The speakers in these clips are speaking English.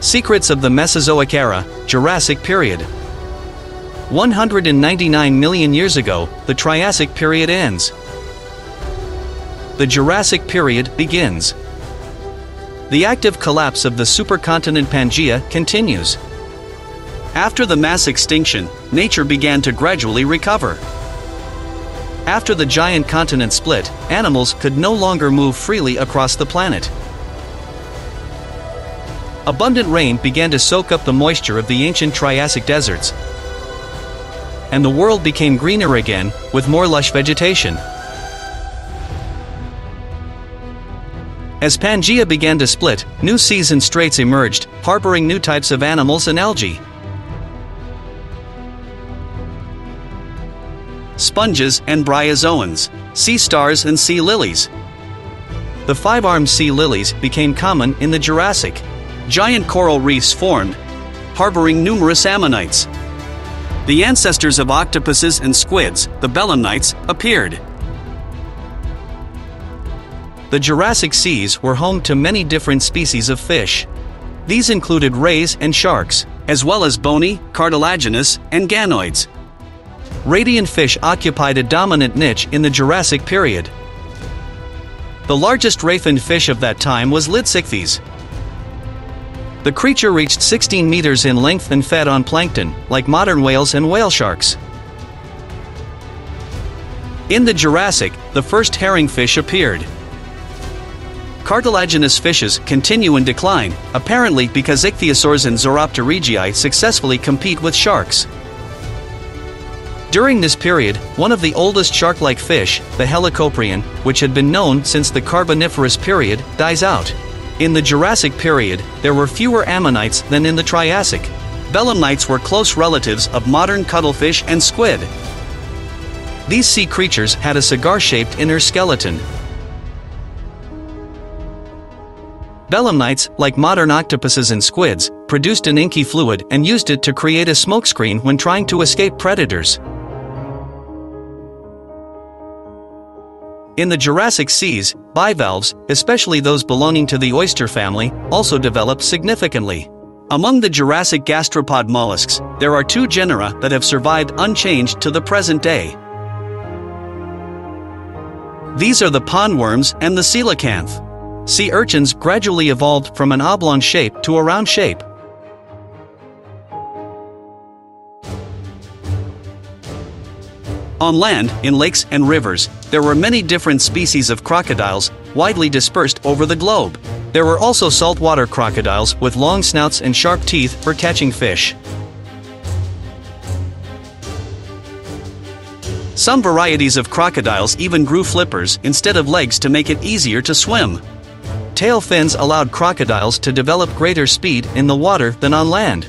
Secrets of the Mesozoic Era, Jurassic Period. 199 million years ago, the Triassic period ends. The Jurassic period begins. The active collapse of the supercontinent Pangaea continues. After the mass extinction, nature began to gradually recover. After the giant continent split, animals could no longer move freely across the planet. Abundant rain began to soak up the moisture of the ancient Triassic deserts, and the world became greener again, with more lush vegetation. As Pangaea began to split, new seas and straits emerged, harboring new types of animals and algae. Sponges and bryozoans, sea stars and sea lilies. The five-armed sea lilies became common in the Jurassic giant coral reefs formed, harboring numerous ammonites. The ancestors of octopuses and squids, the belemnites, appeared. The Jurassic seas were home to many different species of fish. These included rays and sharks, as well as bony, cartilaginous, and ganoids. Radian fish occupied a dominant niche in the Jurassic period. The largest ray-finned fish of that time was Leedsichthys, the creature reached 16 meters in length and fed on plankton, like modern whales and whale sharks. In the Jurassic, the first herringfish appeared. Cartilaginous fishes continue in decline, apparently because ichthyosaurs and Zoropterygiae successfully compete with sharks. During this period, one of the oldest shark-like fish, the helicoprion, which had been known since the Carboniferous period, dies out. In the Jurassic period, there were fewer ammonites than in the Triassic. Belemnites were close relatives of modern cuttlefish and squid. These sea creatures had a cigar-shaped inner skeleton. Belemnites, like modern octopuses and squids, produced an inky fluid and used it to create a smokescreen when trying to escape predators. In the Jurassic seas, bivalves, especially those belonging to the oyster family, also developed significantly. Among the Jurassic gastropod mollusks, there are two genera that have survived unchanged to the present day. These are the pond worms and the coelacanth. Sea urchins gradually evolved from an oblong shape to a round shape. On land, in lakes and rivers, there were many different species of crocodiles, widely dispersed over the globe. There were also saltwater crocodiles with long snouts and sharp teeth for catching fish. Some varieties of crocodiles even grew flippers instead of legs to make it easier to swim. Tail fins allowed crocodiles to develop greater speed in the water than on land.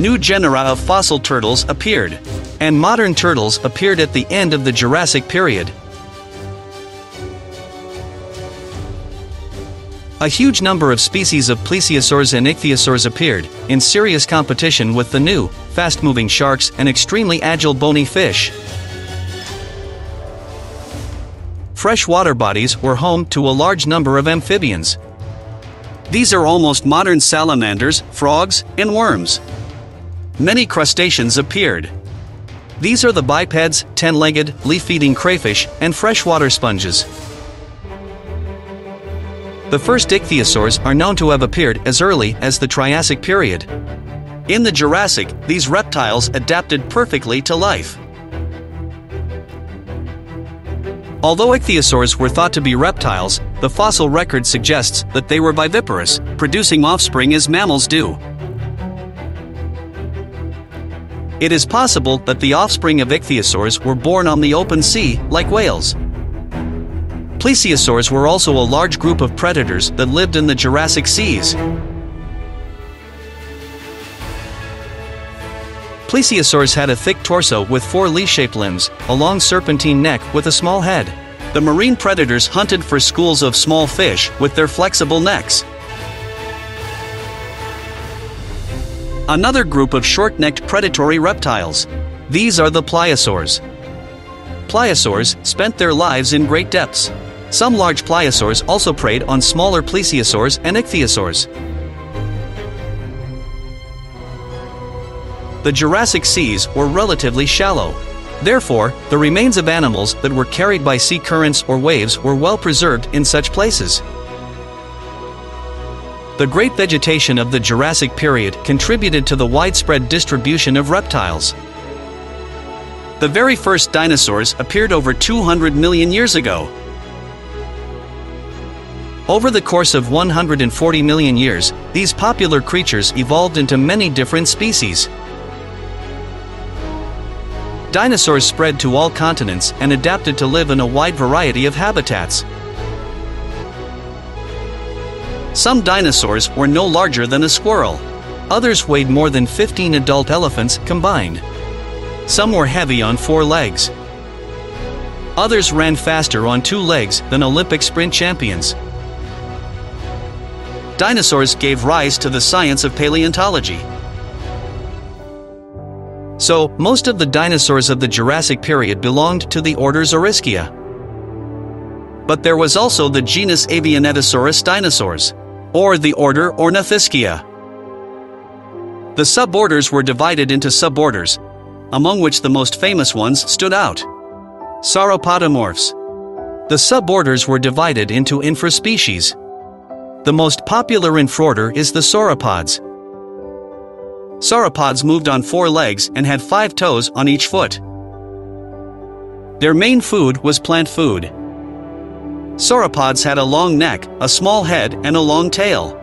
New genera of fossil turtles appeared, and modern turtles appeared at the end of the Jurassic period. A huge number of species of plesiosaurs and ichthyosaurs appeared, in serious competition with the new, fast-moving sharks and extremely agile bony fish. Freshwater bodies were home to a large number of amphibians. These are almost modern salamanders, frogs, and worms. Many crustaceans appeared, these are the bipeds, 10-legged, leaf-eating crayfish, and freshwater sponges. The first ichthyosaurs are known to have appeared as early as the Triassic period. In the Jurassic, these reptiles adapted perfectly to life. Although ichthyosaurs were thought to be reptiles, the fossil record suggests that they were viviparous, producing offspring as mammals do. It is possible that the offspring of ichthyosaurs were born on the open sea, like whales. Plesiosaurs were also a large group of predators that lived in the Jurassic seas. Plesiosaurs had a thick torso with four leaf-shaped limbs, a long serpentine neck with a small head. The marine predators hunted for schools of small fish with their flexible necks. another group of short-necked predatory reptiles. These are the pliosaurs. Pliosaurs spent their lives in great depths. Some large pliosaurs also preyed on smaller plesiosaurs and ichthyosaurs. The Jurassic seas were relatively shallow. Therefore, the remains of animals that were carried by sea currents or waves were well preserved in such places. The great vegetation of the Jurassic period contributed to the widespread distribution of reptiles. The very first dinosaurs appeared over 200 million years ago. Over the course of 140 million years, these popular creatures evolved into many different species. Dinosaurs spread to all continents and adapted to live in a wide variety of habitats. Some dinosaurs were no larger than a squirrel. Others weighed more than 15 adult elephants combined. Some were heavy on four legs. Others ran faster on two legs than Olympic sprint champions. Dinosaurs gave rise to the science of paleontology. So, most of the dinosaurs of the Jurassic period belonged to the order Saurischia. But there was also the genus Avianetasaurus dinosaurs, or the order Ornithischia. The suborders were divided into suborders, among which the most famous ones stood out. Sauropodomorphs. The suborders were divided into infraspecies. The most popular infraorder is the sauropods. Sauropods moved on four legs and had five toes on each foot. Their main food was plant food. Sauropods had a long neck, a small head, and a long tail.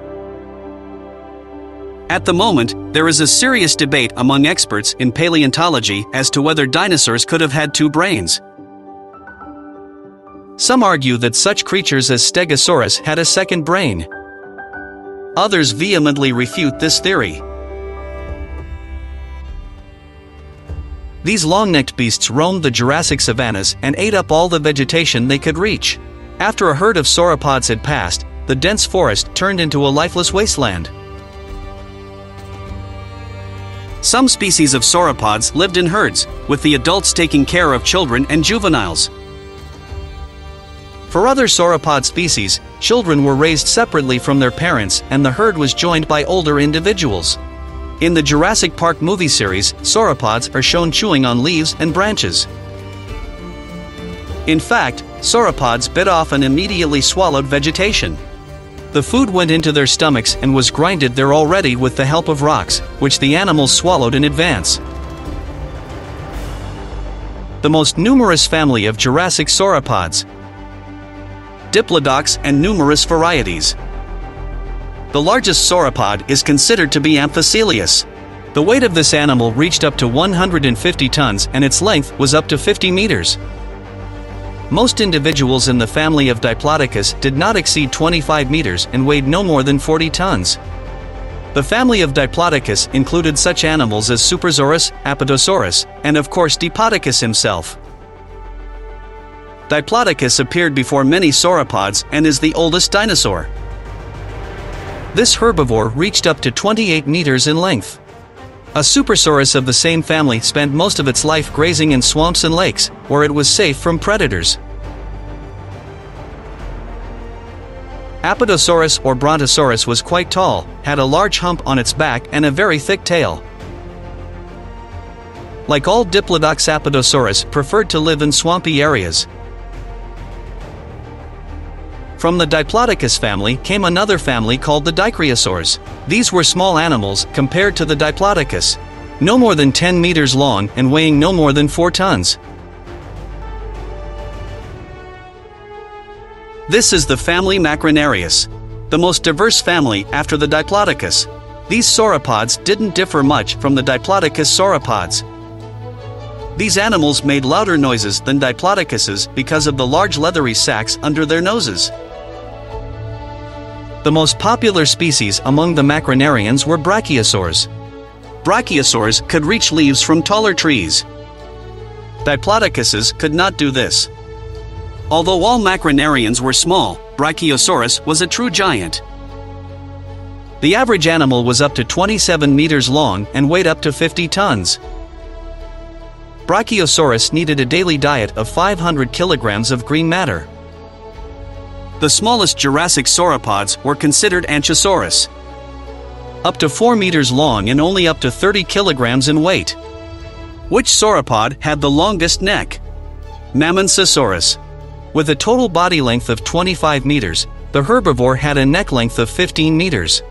At the moment, there is a serious debate among experts in paleontology as to whether dinosaurs could have had two brains. Some argue that such creatures as Stegosaurus had a second brain. Others vehemently refute this theory. These long-necked beasts roamed the Jurassic savannas and ate up all the vegetation they could reach. After a herd of sauropods had passed, the dense forest turned into a lifeless wasteland. Some species of sauropods lived in herds, with the adults taking care of children and juveniles. For other sauropod species, children were raised separately from their parents and the herd was joined by older individuals. In the Jurassic Park movie series, sauropods are shown chewing on leaves and branches. In fact, sauropods bit off and immediately swallowed vegetation. The food went into their stomachs and was grinded there already with the help of rocks, which the animals swallowed in advance. The most numerous family of Jurassic sauropods. Diplodocs and numerous varieties. The largest sauropod is considered to be Amphicoelias. The weight of this animal reached up to 150 tons and its length was up to 50 meters. Most individuals in the family of Diplodocus did not exceed 25 meters and weighed no more than 40 tons. The family of Diplodocus included such animals as Supersaurus, Apatosaurus, and of course Diplodocus himself. Diplodocus appeared before many sauropods and is the oldest dinosaur. This herbivore reached up to 28 meters in length. A Supersaurus of the same family spent most of its life grazing in swamps and lakes, where it was safe from predators. Apatosaurus or Brontosaurus was quite tall, had a large hump on its back and a very thick tail. Like all Diplodocs Apatosaurus preferred to live in swampy areas, from the Diplodocus family came another family called the Dicraeosaurs. These were small animals compared to the Diplodocus, no more than 10 meters long and weighing no more than 4 tons. This is the family Macronarius, the most diverse family after the Diplodocus. These sauropods didn't differ much from the Diplodocus sauropods. These animals made louder noises than Diplodocuses because of the large leathery sacs under their noses. The most popular species among the macronarians were brachiosaurs. Brachiosaurs could reach leaves from taller trees. Diplodocuses could not do this. Although all macronarians were small, Brachiosaurus was a true giant. The average animal was up to 27 meters long and weighed up to 50 tons. Brachiosaurus needed a daily diet of 500 kilograms of green matter. The smallest Jurassic sauropods were considered Anchisaurus. up to 4 meters long and only up to 30 kilograms in weight. Which sauropod had the longest neck? Mamenchisaurus. With a total body length of 25 meters, the herbivore had a neck length of 15 meters.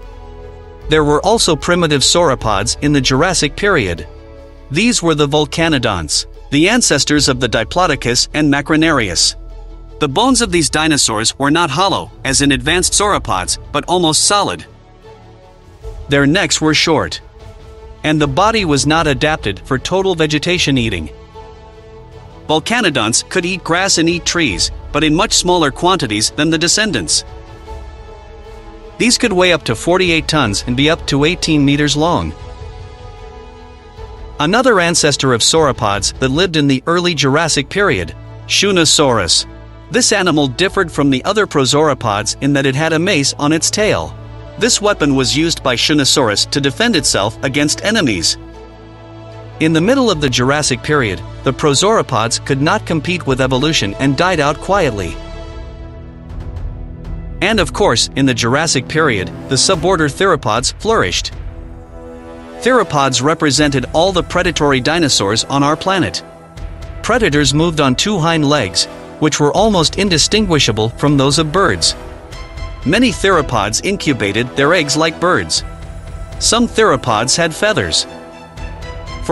There were also primitive sauropods in the Jurassic period. These were the Vulcanodonts, the ancestors of the Diplodocus and Macronarius. The bones of these dinosaurs were not hollow, as in advanced sauropods, but almost solid. Their necks were short. And the body was not adapted for total vegetation eating. Vulcanodonts could eat grass and eat trees, but in much smaller quantities than the descendants. These could weigh up to 48 tons and be up to 18 meters long. Another ancestor of sauropods that lived in the early Jurassic period, Shunosaurus. This animal differed from the other prosauropods in that it had a mace on its tail. This weapon was used by Shunosaurus to defend itself against enemies. In the middle of the Jurassic period, the prosauropods could not compete with evolution and died out quietly. And of course, in the Jurassic period, the suborder theropods flourished. Theropods represented all the predatory dinosaurs on our planet. Predators moved on two hind legs, which were almost indistinguishable from those of birds. Many theropods incubated their eggs like birds. Some theropods had feathers.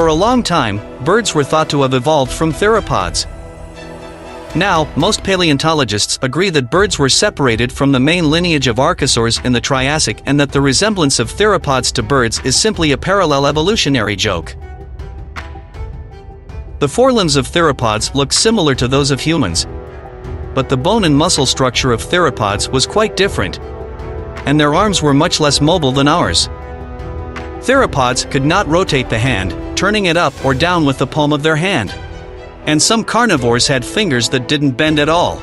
For a long time, birds were thought to have evolved from theropods. Now, most paleontologists agree that birds were separated from the main lineage of archosaurs in the Triassic and that the resemblance of theropods to birds is simply a parallel evolutionary joke. The forelimbs of theropods look similar to those of humans, but the bone and muscle structure of theropods was quite different, and their arms were much less mobile than ours. Theropods could not rotate the hand, turning it up or down with the palm of their hand. And some carnivores had fingers that didn't bend at all.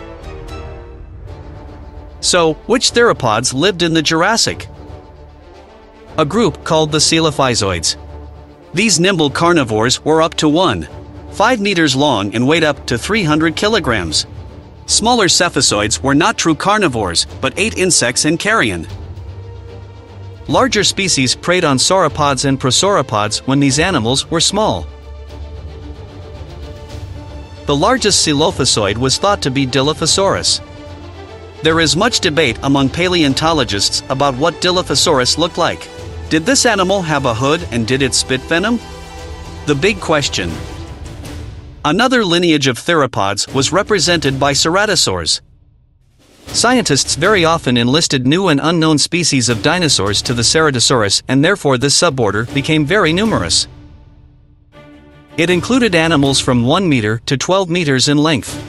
So, which theropods lived in the Jurassic? A group called the Coelophysoids. These nimble carnivores were up to 1, 5 meters long and weighed up to 300 kilograms. Smaller cephasoids were not true carnivores, but ate insects and carrion. Larger species preyed on sauropods and prosauropods when these animals were small. The largest coelophysoid was thought to be Dilophosaurus. There is much debate among paleontologists about what Dilophosaurus looked like. Did this animal have a hood and did it spit venom? The big question. Another lineage of theropods was represented by ceratosaurs. Scientists very often enlisted new and unknown species of dinosaurs to the Ceratosaurus and therefore this suborder became very numerous. It included animals from 1 meter to 12 meters in length.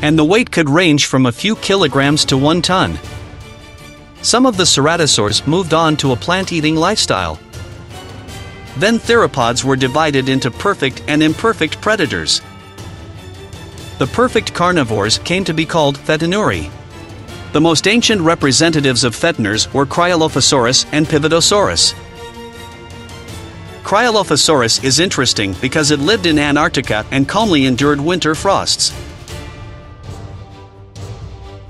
And the weight could range from a few kilograms to 1 ton. Some of the ceratosaurs moved on to a plant-eating lifestyle. Then theropods were divided into perfect and imperfect predators. The perfect carnivores came to be called Tetanurae. The most ancient representatives of thetanours were Cryolophosaurus and Piveteausaurus. Cryolophosaurus is interesting because it lived in Antarctica and calmly endured winter frosts.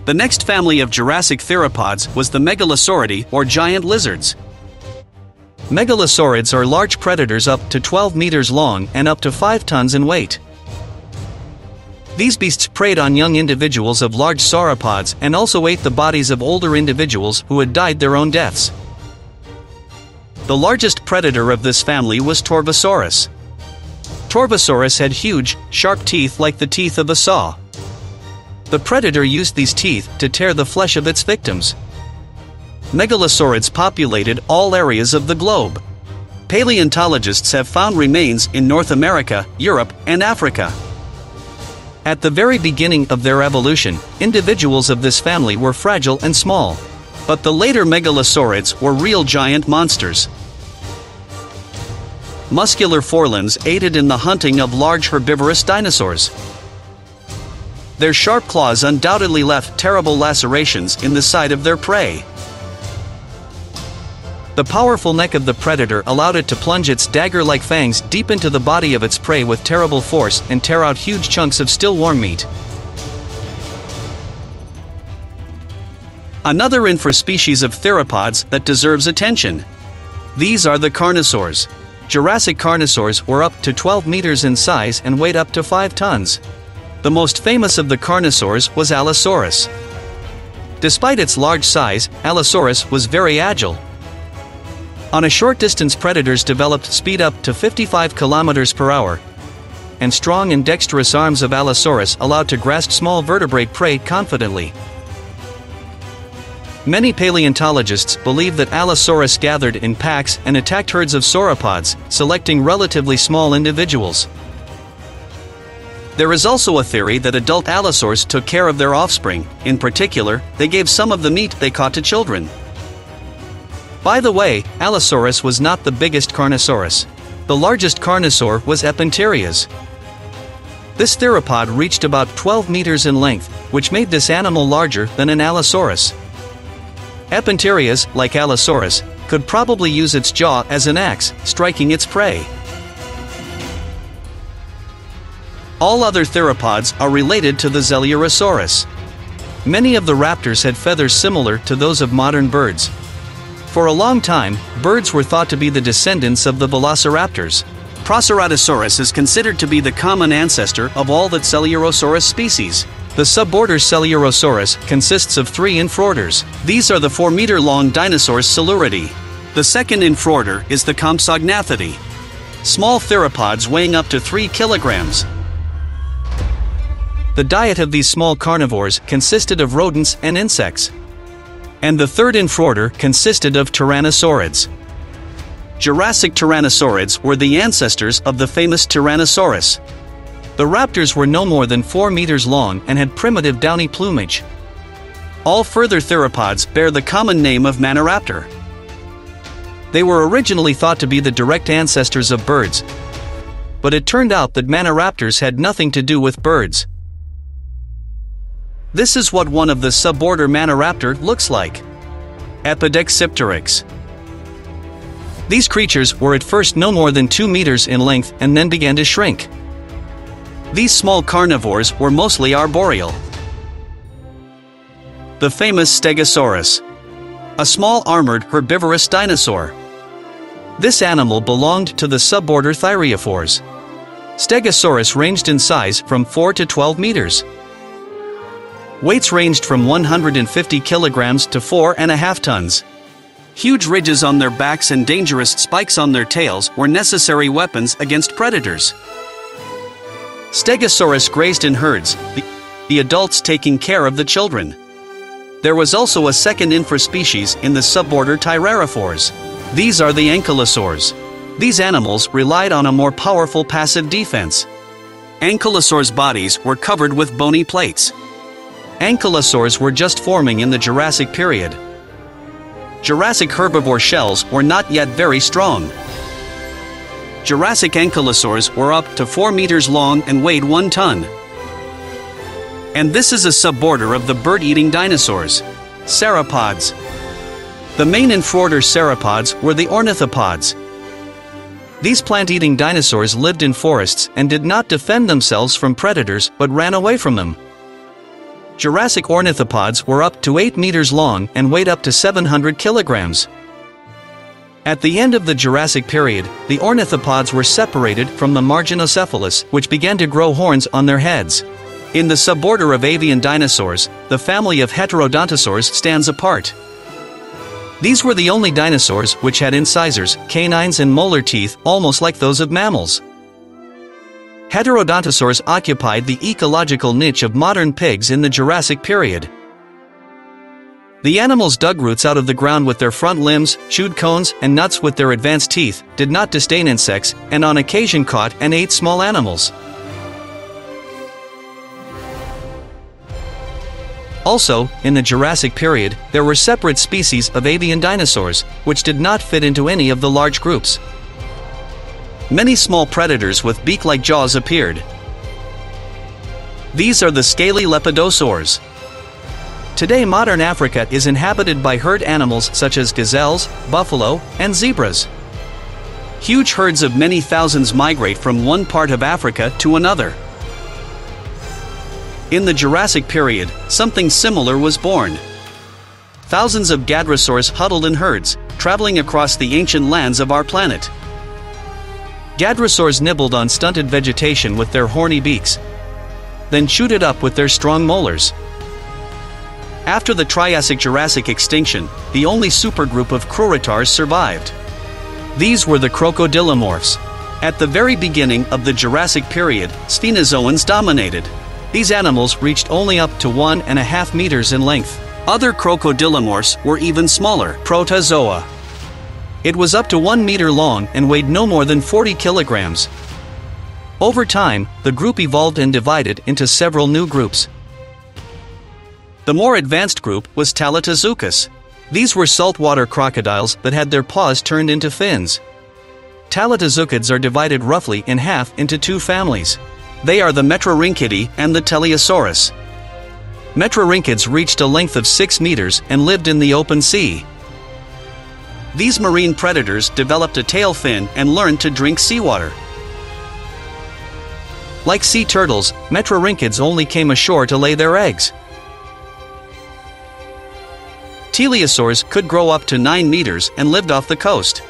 The next family of Jurassic theropods was the Megalosauridae or giant lizards. Megalosaurids are large predators up to 12 meters long and up to 5 tons in weight. These beasts preyed on young individuals of large sauropods and also ate the bodies of older individuals who had died their own deaths. The largest predator of this family was Torvosaurus. Torvosaurus had huge, sharp teeth like the teeth of a saw. The predator used these teeth to tear the flesh of its victims megalosaurids populated all areas of the globe. Paleontologists have found remains in North America, Europe, and Africa. At the very beginning of their evolution, individuals of this family were fragile and small. But the later megalosaurids were real giant monsters. Muscular forelimbs aided in the hunting of large herbivorous dinosaurs. Their sharp claws undoubtedly left terrible lacerations in the side of their prey. The powerful neck of the predator allowed it to plunge its dagger-like fangs deep into the body of its prey with terrible force and tear out huge chunks of still warm meat. Another infraspecies of theropods that deserves attention. These are the carnosaurs. Jurassic carnosaurs were up to 12 meters in size and weighed up to 5 tons. The most famous of the carnosaurs was Allosaurus. Despite its large size, Allosaurus was very agile. On a short distance predators developed speed up to 55 kilometers per hour, and strong and dexterous arms of Allosaurus allowed to grasp small vertebrate prey confidently. Many paleontologists believe that Allosaurus gathered in packs and attacked herds of sauropods, selecting relatively small individuals. There is also a theory that adult allosaurs took care of their offspring, in particular, they gave some of the meat they caught to children. By the way, Allosaurus was not the biggest Carnosaurus. The largest carnosaur was Epanterias. This theropod reached about 12 meters in length, which made this animal larger than an Allosaurus. Epanterias, like Allosaurus, could probably use its jaw as an axe, striking its prey. All other theropods are related to the Coelurosaurus. Many of the raptors had feathers similar to those of modern birds. For a long time, birds were thought to be the descendants of the velociraptors. Proceratosaurus is considered to be the common ancestor of all the Coelurosaurus species. The suborder Coelurosaurus consists of three infraorders. These are the 4-meter-long dinosaurs Coeluridae. The second infraorder is the Compsognathidae. Small theropods weighing up to 3 kilograms. The diet of these small carnivores consisted of rodents and insects. And the third infraorder consisted of tyrannosaurids. Jurassic tyrannosaurids were the ancestors of the famous Tyrannosaurus. The raptors were no more than 4 meters long and had primitive downy plumage. All further theropods bear the common name of Maniraptor. They were originally thought to be the direct ancestors of birds, but it turned out that Maniraptors had nothing to do with birds. This is what one of the suborder Maniraptor looks like. Epidexipteryx. These creatures were at first no more than 2 meters in length and then began to shrink. These small carnivores were mostly arboreal. The famous Stegosaurus. A small armored herbivorous dinosaur. This animal belonged to the suborder Thyreophores. Stegosaurus ranged in size from 4 to 12 meters. Weights ranged from 150 kilograms to 4.5 tons. Huge ridges on their backs and dangerous spikes on their tails were necessary weapons against predators. Stegosaurus grazed in herds, the, the adults taking care of the children. There was also a second infraspecies in the suborder Thyreophores. These are the ankylosaurs. These animals relied on a more powerful passive defense. Ankylosaurs' bodies were covered with bony plates. Ankylosaurs were just forming in the Jurassic period. Jurassic herbivore shells were not yet very strong. Jurassic ankylosaurs were up to 4 meters long and weighed 1 ton. And this is a suborder of the bird-eating dinosaurs, sauropods. The main infraorder sauropods were the ornithopods. These plant-eating dinosaurs lived in forests and did not defend themselves from predators but ran away from them. Jurassic ornithopods were up to 8 meters long and weighed up to 700 kilograms. At the end of the Jurassic period, the ornithopods were separated from the marginocephalus, which began to grow horns on their heads. In the suborder of avian dinosaurs, the family of heterodontosaurs stands apart. These were the only dinosaurs which had incisors, canines and molar teeth almost like those of mammals. Heterodontosaurs occupied the ecological niche of modern pigs in the Jurassic period. The animals dug roots out of the ground with their front limbs, chewed cones and nuts with their advanced teeth, did not disdain insects, and on occasion caught and ate small animals. Also, in the Jurassic period, there were separate species of avian dinosaurs, which did not fit into any of the large groups many small predators with beak-like jaws appeared. These are the scaly lepidosaurs. Today modern Africa is inhabited by herd animals such as gazelles, buffalo, and zebras. Huge herds of many thousands migrate from one part of Africa to another. In the Jurassic period, something similar was born. thousands of hadrosaurs huddled in herds, traveling across the ancient lands of our planet. Hadrosaurs nibbled on stunted vegetation with their horny beaks, then chewed it up with their strong molars. After the Triassic-Jurassic extinction, the only supergroup of cruritars survived. These were the crocodilomorphs. At the very beginning of the Jurassic period, Sphenozoans dominated. These animals reached only up to one and a half meters in length. Other crocodilomorphs were even smaller, protozoa. It was up to one meter long and weighed no more than 40 kilograms. Over time, the group evolved and divided into several new groups. The more advanced group was Talatozeuchus. These were saltwater crocodiles that had their paws turned into fins. Talatozeuchids are divided roughly in half into two families. They are the Metrorhynchidae and the Teleosaurus. Metrorhynchids reached a length of 6 meters and lived in the open sea. These marine predators developed a tail fin and learned to drink seawater. Like sea turtles, Metrorhynchids only came ashore to lay their eggs. Teleosaurs could grow up to 9 meters and lived off the coast.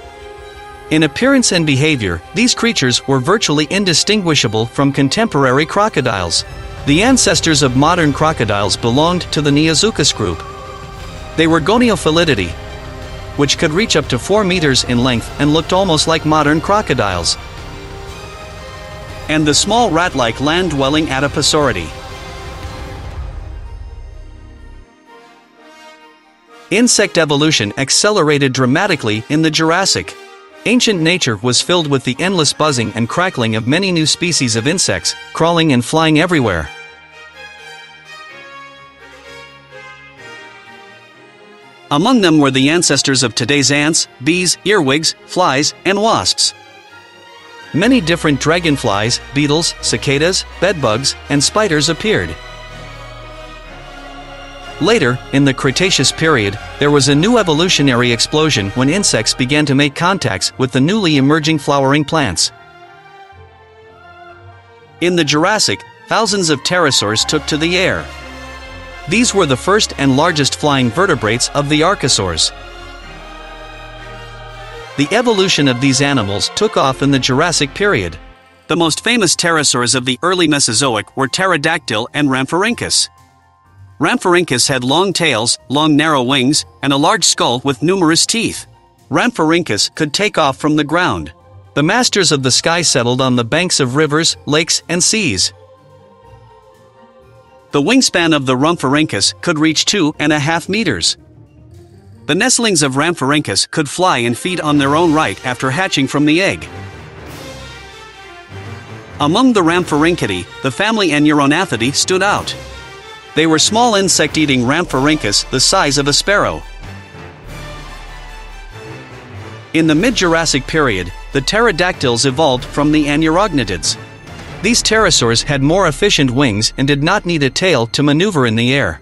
In appearance and behavior, these creatures were virtually indistinguishable from contemporary crocodiles. The ancestors of modern crocodiles belonged to the Neozeuchus group. They were Goniopholididae, which could reach up to 4 meters in length and looked almost like modern crocodiles. And the small rat-like land-dwelling Atoposauridae. Insect evolution accelerated dramatically in the Jurassic. Ancient nature was filled with the endless buzzing and crackling of many new species of insects, crawling and flying everywhere. Among them were the ancestors of today's ants, bees, earwigs, flies, and wasps. Many different dragonflies, beetles, cicadas, bedbugs, and spiders appeared. Later, in the Cretaceous period, there was a new evolutionary explosion when insects began to make contacts with the newly emerging flowering plants. In the Jurassic, thousands of pterosaurs took to the air. These were the first and largest flying vertebrates of the archosaurs. The evolution of these animals took off in the Jurassic period. The most famous pterosaurs of the early Mesozoic were pterodactyl and Rhamphorhynchus. Rhamphorhynchus had long tails, long narrow wings, and a large skull with numerous teeth. Rhamphorhynchus could take off from the ground. The masters of the sky settled on the banks of rivers, lakes, and seas. The wingspan of the Rhamphorhynchus could reach two and a half meters. The nestlings of Rhamphorhynchus could fly and feed on their own right after hatching from the egg. Among the Rhamphorhynchidae, the family Anurognathidae stood out. They were small insect-eating Rhamphorhynchus the size of a sparrow. In the mid-Jurassic period, the pterodactyls evolved from the Anurognathids. These pterosaurs had more efficient wings and did not need a tail to maneuver in the air.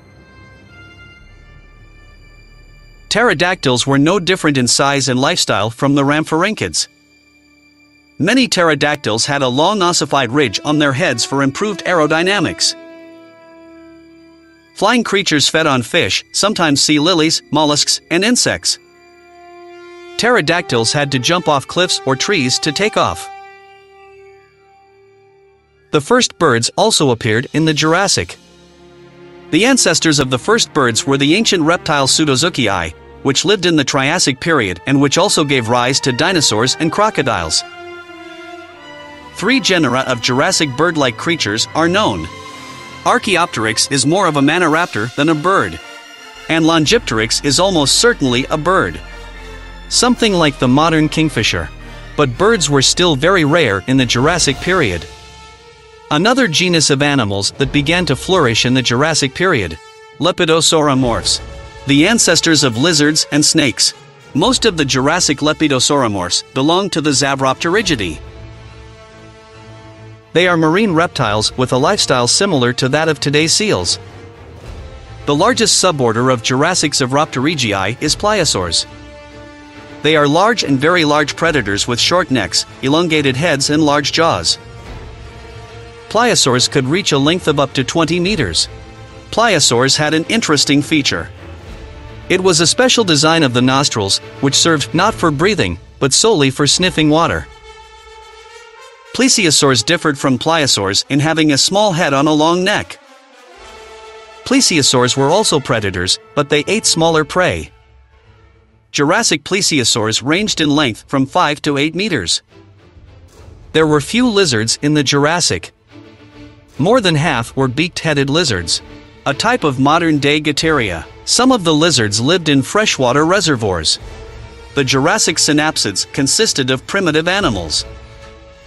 Pterodactyls were no different in size and lifestyle from the Rhamphorhynchids. Many pterodactyls had a long ossified ridge on their heads for improved aerodynamics. Flying creatures fed on fish, sometimes sea lilies, mollusks, and insects. Pterodactyls had to jump off cliffs or trees to take off. The first birds also appeared in the Jurassic. The ancestors of the first birds were the ancient reptile Pseudosuchia, which lived in the Triassic period and which also gave rise to dinosaurs and crocodiles. Three genera of Jurassic bird-like creatures are known. Archaeopteryx is more of a maniraptor than a bird. And Longipteryx is almost certainly a bird. Something like the modern kingfisher. But birds were still very rare in the Jurassic period. Another genus of animals that began to flourish in the Jurassic period. Lepidosauromorphs. The ancestors of lizards and snakes. Most of the Jurassic Lepidosauromorphs belong to the Zavropterigidae. They are marine reptiles with a lifestyle similar to that of today's seals. The largest suborder of Jurassic Zavropterygii is pliosaurs. They are large and very large predators with short necks, elongated heads and large jaws. Pliosaurs could reach a length of up to 20 meters. Pliosaurs had an interesting feature. It was a special design of the nostrils, which served not for breathing, but solely for sniffing water. Plesiosaurs differed from pliosaurs in having a small head on a long neck. Plesiosaurs were also predators, but they ate smaller prey. Jurassic plesiosaurs ranged in length from 5 to 8 meters. There were few lizards in the Jurassic. More than half were beaked-headed lizards, a type of modern-day Guttaria. Some of the lizards lived in freshwater reservoirs. The Jurassic synapsids consisted of primitive animals.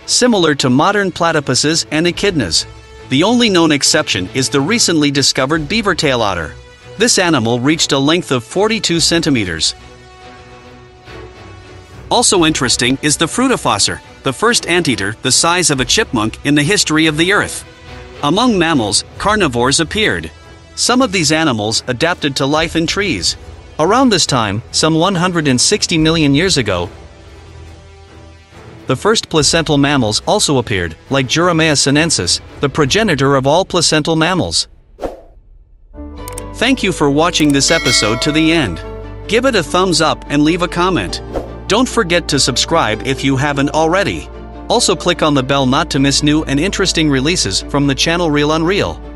Similar to modern platypuses and echidnas. The only known exception is the recently discovered beaver tail otter. This animal reached a length of 42 centimeters. Also interesting is the Fruitafossor, the first anteater the size of a chipmunk in the history of the Earth. Among mammals, carnivores appeared. Some of these animals adapted to life in trees. Around this time, some 160 million years ago, the first placental mammals also appeared, like Juramaia sinensis, the progenitor of all placental mammals. Thank you for watching this episode to the end. Give it a thumbs up and leave a comment. Don't forget to subscribe if you haven't already. Also click on the bell not to miss new and interesting releases from the channel Real Unreal.